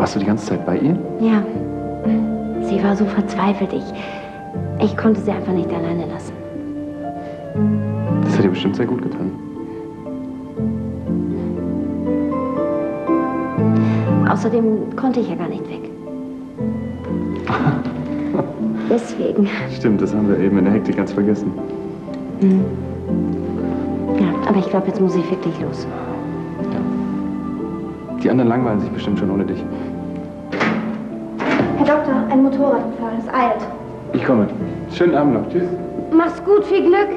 Warst du die ganze Zeit bei ihr? Ja. Sie war so verzweifelt. Ich, ich konnte sie einfach nicht alleine lassen. Das hat ihr bestimmt sehr gut getan. Außerdem konnte ich ja gar nicht weg. Deswegen. Stimmt, das haben wir eben in der Hektik ganz vergessen. Hm. Ja, aber ich glaube, jetzt muss ich wirklich los. Die anderen langweilen sich bestimmt schon ohne dich. Herr Doktor, ein Motorradunfall. Es eilt. Ich komme. Schönen Abend noch. Tschüss. Mach's gut, viel Glück.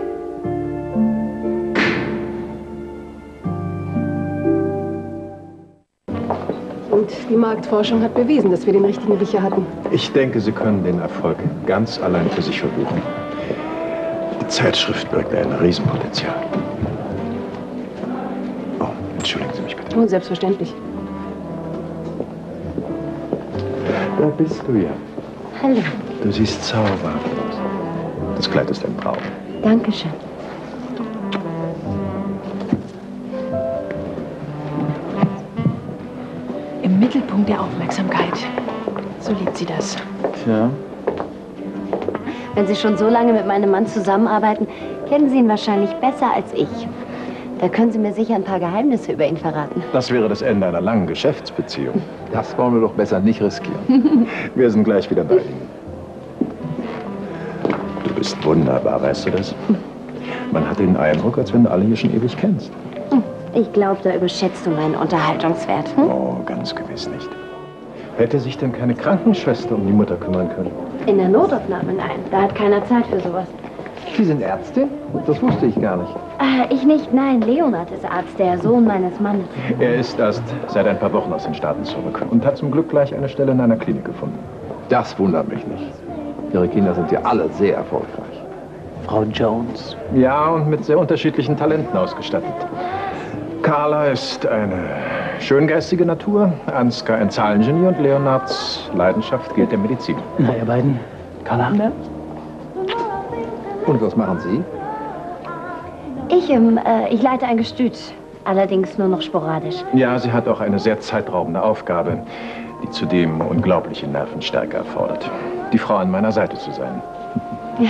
Und die Marktforschung hat bewiesen, dass wir den richtigen Riecher hatten. Ich denke, Sie können den Erfolg ganz allein für sich verbuchen. Die Zeitschrift birgt ein Riesenpotenzial. Oh, entschuldigen Sie mich bitte. Und selbstverständlich. Da bist du ja. Hallo. Du siehst zauberhaft aus. Das Kleid ist ein Traum. Dankeschön. Im Mittelpunkt der Aufmerksamkeit. So liebt sie das. Tja. Wenn Sie schon so lange mit meinem Mann zusammenarbeiten, kennen Sie ihn wahrscheinlich besser als ich. Da können Sie mir sicher ein paar Geheimnisse über ihn verraten. Das wäre das Ende einer langen Geschäftsbeziehung. Das wollen wir doch besser nicht riskieren. Wir sind gleich wieder bei Ihnen. Du bist wunderbar, weißt du das? Man hat den Eindruck, als wenn du alle hier schon ewig kennst. Ich glaube, da überschätzt du meinen Unterhaltungswert. Hm? Oh, ganz gewiss nicht. Hätte sich denn keine Krankenschwester um die Mutter kümmern können? In der Notaufnahme, nein. Da hat keiner Zeit für sowas. Sie sind Ärztin? Das wusste ich gar nicht. Äh, ich nicht, nein. Leonard ist Arzt, der Sohn meines Mannes. Er ist erst seit ein paar Wochen aus den Staaten zurück und hat zum Glück gleich eine Stelle in einer Klinik gefunden. Das wundert mich nicht. Ihre Kinder sind ja alle sehr erfolgreich. Frau Jones. Ja, und mit sehr unterschiedlichen Talenten ausgestattet. Carla ist eine schöngeistige Natur, Ansgar ein Zahlengenie und Leonards Leidenschaft gilt der Medizin. Na, ihr beiden? Carla? Und was machen Sie? Ich, ähm, äh, ich leite ein Gestüt. Allerdings nur noch sporadisch. Ja, sie hat auch eine sehr zeitraubende Aufgabe, die zudem unglaubliche Nervenstärke erfordert. Die Frau an meiner Seite zu sein. Ja.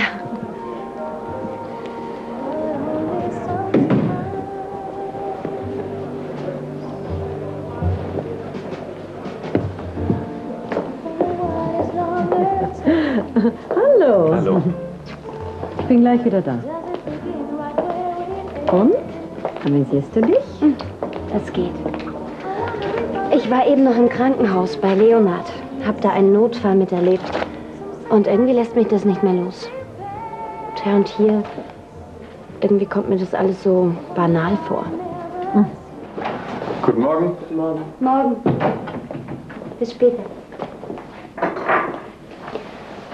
Hallo. Hallo. Ich bin gleich wieder da. Und? Amüsierst du dich? Das geht. Ich war eben noch im Krankenhaus bei Leonard. Hab da einen Notfall miterlebt. Und irgendwie lässt mich das nicht mehr los. Tja, und hier, irgendwie kommt mir das alles so banal vor. Guten Morgen. Morgen. Bis später.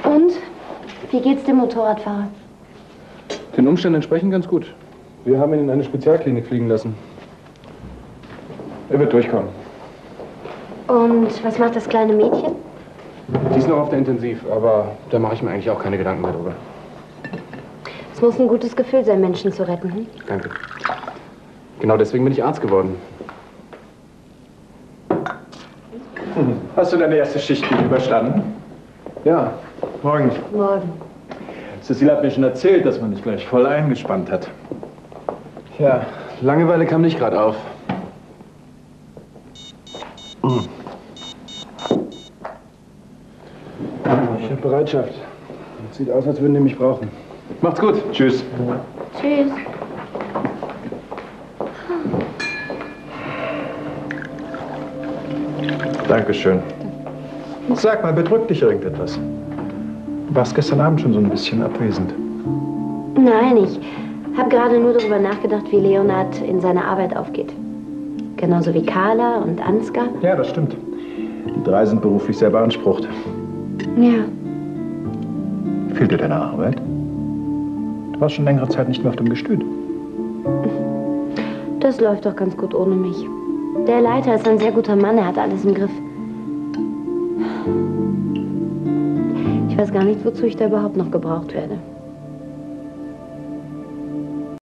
Und? Wie geht's dem Motorradfahrer? Den Umständen entsprechend ganz gut. Wir haben ihn in eine Spezialklinik fliegen lassen. Er wird durchkommen. Und was macht das kleine Mädchen? Die ist noch auf der Intensiv, aber da mache ich mir eigentlich auch keine Gedanken mehr drüber. Es muss ein gutes Gefühl sein, Menschen zu retten. Hm? Danke. Genau deswegen bin ich Arzt geworden. Hast du deine erste Schicht gut überstanden? Ja, Morgen. Morgen. Cecile hat mir schon erzählt, dass man dich gleich voll eingespannt hat. ja, Langeweile kam nicht gerade auf. Ich habe Bereitschaft. Sieht aus, als würden die mich brauchen. Macht's gut. Tschüss. Tschüss. Dankeschön. Sag mal, bedrückt dich irgendetwas? Du warst gestern Abend schon so ein bisschen abwesend. Nein, ich habe gerade nur darüber nachgedacht, wie Leonard in seiner Arbeit aufgeht. Genauso wie Carla und Ansgar. Ja, das stimmt. Die drei sind beruflich sehr beansprucht. Ja, Fehlt dir deine Arbeit? Du warst schon längere Zeit nicht mehr auf dem Gestüt. das läuft doch ganz gut ohne mich. Der Leiter ist ein sehr guter Mann, er hat alles im Griff. Ich weiß gar nicht, wozu ich da überhaupt noch gebraucht werde.